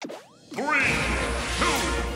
Three, two,